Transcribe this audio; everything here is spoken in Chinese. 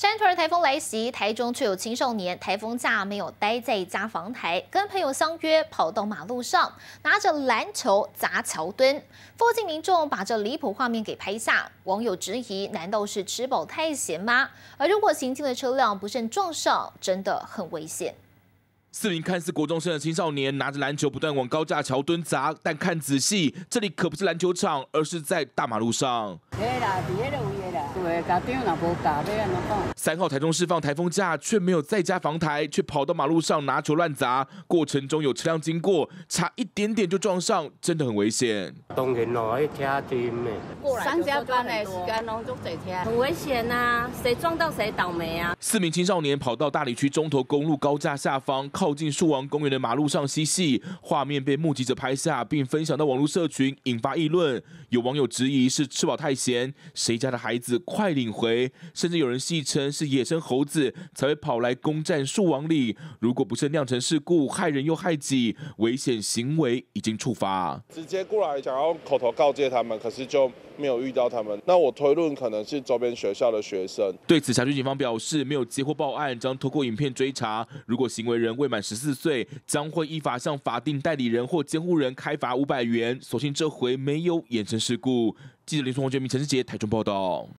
山屯台风来袭，台中却有青少年台风假没有待在家防台，跟朋友相约跑到马路上，拿着篮球砸桥墩。附近民众把这离谱画面给拍下，网友质疑：难道是吃饱太闲吗？而如果行进的车辆不慎撞上，真的很危险。四名看似国中生的青少年拿着篮球不断往高架桥墩砸，但看仔细，这里可不是篮球场，而是在大马路上。三号台中释放台风假，却没有在家防台，却跑到马路上拿球乱砸。过程中有车辆经过，差一点点就撞上，真的很危险。当然咯，要听电的。上下班的时间拢足侪听，很危险呐，谁撞到谁倒霉啊！四名青少年跑到大理区中头公路高架下方，靠近树王公园的马路上嬉戏，画面被目击者拍下，并分享到网络社群，引发议论。有网友质疑是吃饱太闲，谁家的孩子快领回？甚至有人戏称是野生猴子才会跑来攻占树王里。如果不是酿成事故，害人又害己，危险行为已经触发。直接过来想要口头告诫他们，可是就没有遇到他们。那我推论可能是周边学校的学生。对此，辖区警方表示没有接获报案，将透过影片追查。如果行为人未满十四岁，将会依法向法定代理人或监护人开罚五百元。所幸这回没有衍生事故。记者林松宏、杰明、陈世杰台中报道。